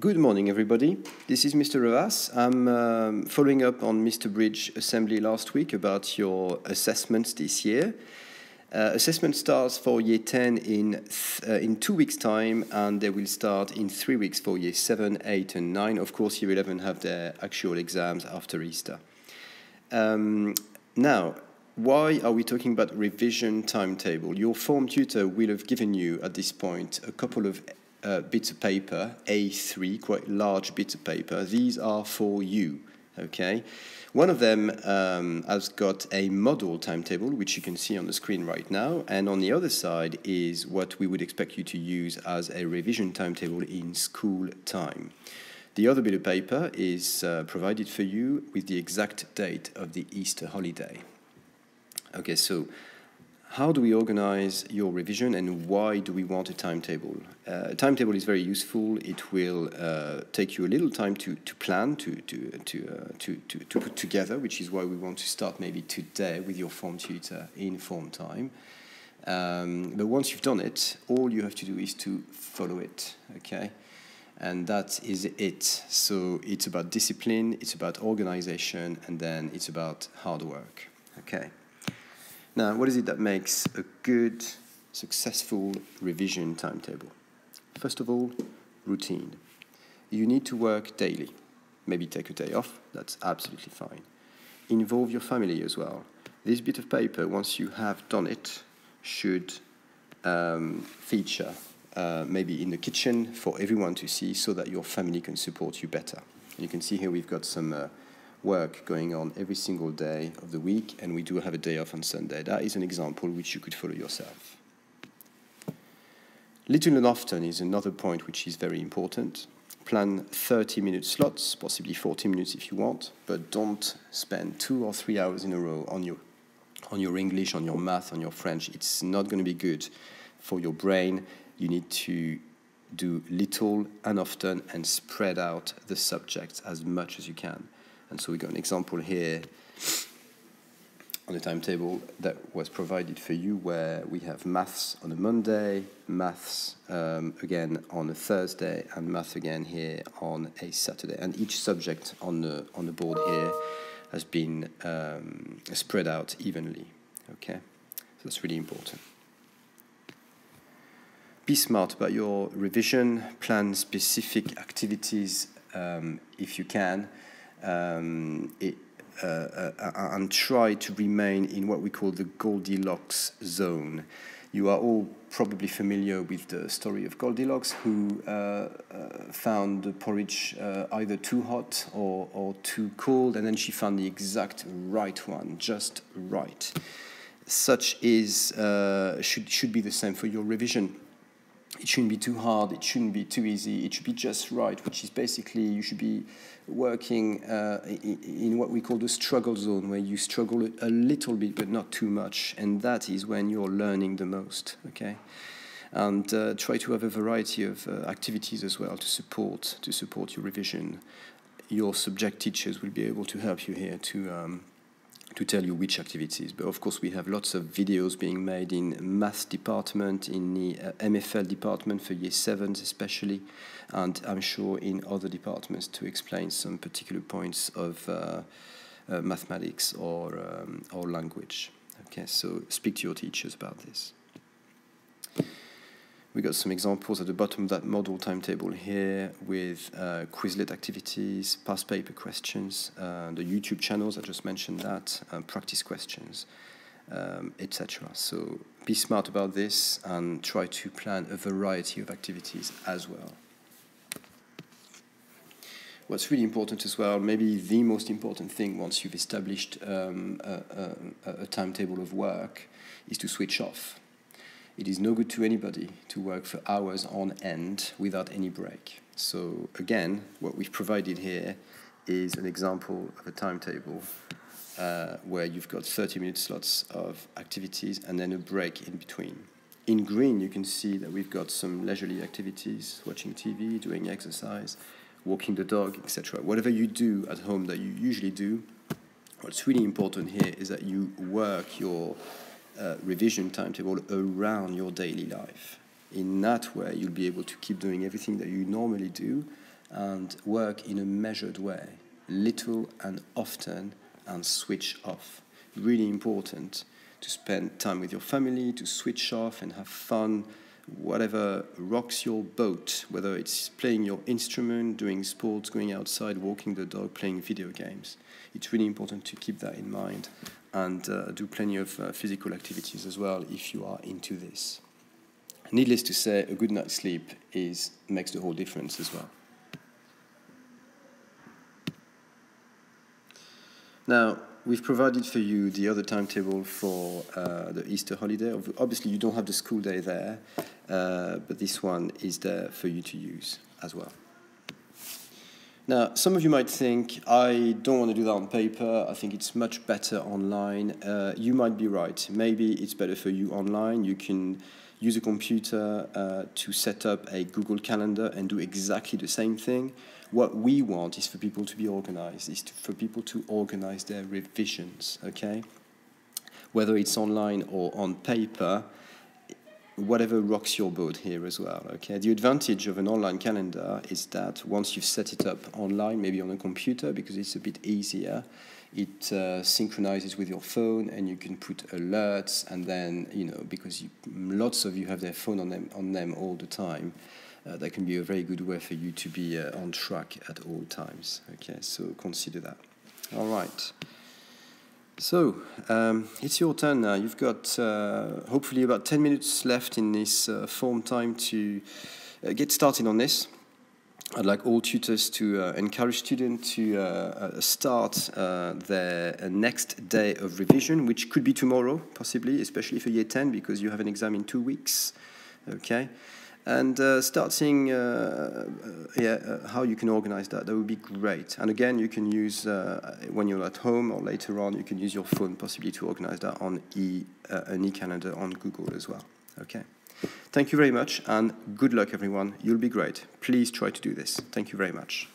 Good morning, everybody. This is Mr. Ravas. I'm um, following up on Mr. Bridge assembly last week about your assessments this year. Uh, assessment starts for year 10 in, uh, in two weeks' time, and they will start in three weeks for year 7, 8, and 9. Of course, year 11 have their actual exams after Easter. Um, now, why are we talking about revision timetable? Your form tutor will have given you at this point a couple of bits of paper, A3, quite large bits of paper. These are for you, okay? One of them um, has got a model timetable, which you can see on the screen right now, and on the other side is what we would expect you to use as a revision timetable in school time. The other bit of paper is uh, provided for you with the exact date of the Easter holiday. Okay, so how do we organize your revision and why do we want a timetable? Uh, a timetable is very useful. It will uh, take you a little time to, to plan, to, to, to, uh, to, to, to, put together, which is why we want to start maybe today with your form tutor in form time. Um, but once you've done it, all you have to do is to follow it, okay? And that is it. So it's about discipline, it's about organization, and then it's about hard work, okay? Now, what is it that makes a good, successful revision timetable? First of all, routine. You need to work daily. Maybe take a day off, that's absolutely fine. Involve your family as well. This bit of paper, once you have done it, should um, feature uh, maybe in the kitchen for everyone to see so that your family can support you better. You can see here we've got some uh, work going on every single day of the week, and we do have a day off on Sunday. That is an example which you could follow yourself. Little and often is another point which is very important. Plan 30 minute slots, possibly 40 minutes if you want, but don't spend two or three hours in a row on your, on your English, on your math, on your French. It's not going to be good for your brain. You need to do little and often and spread out the subjects as much as you can. And so we got an example here on the timetable that was provided for you where we have maths on a Monday, maths um, again on a Thursday, and math again here on a Saturday. And each subject on the, on the board here has been um, spread out evenly. Okay, so that's really important. Be smart about your revision, plan specific activities um, if you can um, it, uh, uh, and try to remain in what we call the Goldilocks zone. You are all probably familiar with the story of Goldilocks, who uh, uh found the porridge uh, either too hot or, or too cold, and then she found the exact right one, just right. Such is uh, should should be the same for your revision it shouldn't be too hard, it shouldn't be too easy, it should be just right, which is basically you should be working uh, in, what we call the struggle zone, where you struggle a little bit but not too much, and that is when you're learning the most, okay? And uh, try to have a variety of uh, activities as well to support to support your revision. Your subject teachers will be able to help you here to um, to tell you which activities. But of course, we have lots of videos being made in math department, in the uh, MFL department for year sevens especially, and I'm sure in other departments to explain some particular points of uh, uh, mathematics or, um, or language. Okay, so speak to your teachers about this. We got some examples at the bottom of that model timetable here with uh, Quizlet activities, past paper questions, uh, the YouTube channels, I just mentioned that, uh, practice questions, um, etc. So be smart about this and try to plan a variety of activities as well. What's really important as well, maybe the most important thing once you've established um, a, a, a timetable of work, is to switch off it is no good to anybody to work for hours on end without any break. So again, what we've provided here is an example of a timetable uh, where you've got 30 minute slots of activities and then a break in between. In green, you can see that we've got some leisurely activities, watching TV, doing exercise, walking the dog, etc. Whatever you do at home that you usually do, what's really important here is that you work your uh, revision timetable around your daily life. In that way, you'll be able to keep doing everything that you normally do and work in a measured way, little and often, and switch off. Really important to spend time with your family, to switch off and have fun, whatever rocks your boat, whether it's playing your instrument, doing sports, going outside, walking the dog, playing video games. It's really important to keep that in mind and uh, do plenty of uh, physical activities as well if you are into this. Needless to say, a good night's sleep is makes the whole difference as well. Now, we've provided for you the other timetable for uh, the Easter holiday. Obviously, you don't have the school day there, uh, but this one is there for you to use as well. Now, some of you might think, I don't want to do that on paper, I think it's much better online. Uh, you might be right. Maybe it's better for you online. You can use a computer uh, to set up a Google Calendar and do exactly the same thing. What we want is for people to be organized, is to, for people to organize their revisions, okay? Whether it's online or on paper, whatever rocks your boat here as well. Okay. The advantage of an online calendar is that once you've set it up online, maybe on a computer, because it's a bit easier, it uh, synchronizes with your phone, and you can put alerts. And then you know, because you, lots of you have their phone on them on them all the time. Uh, that can be a very good way for you to be uh, on track at all times. Okay, so consider that. All right. So, um, it's your turn now. You've got uh, hopefully about 10 minutes left in this uh, form time to uh, get started on this. I'd like all tutors to uh, encourage students to uh, uh, start their next day of revision, which could be tomorrow, possibly, especially for year 10, because you have an exam in two weeks. Okay? And uh, start seeing uh, uh, yeah, uh, how you can organize that. That would be great. And again, you can use, uh, when you're at home or later on, you can use your phone possibly to organize that on e, uh, an e-calendar on Google as well. Okay. Thank you very much, and good luck, everyone. You'll be great. Please try to do this. Thank you very much.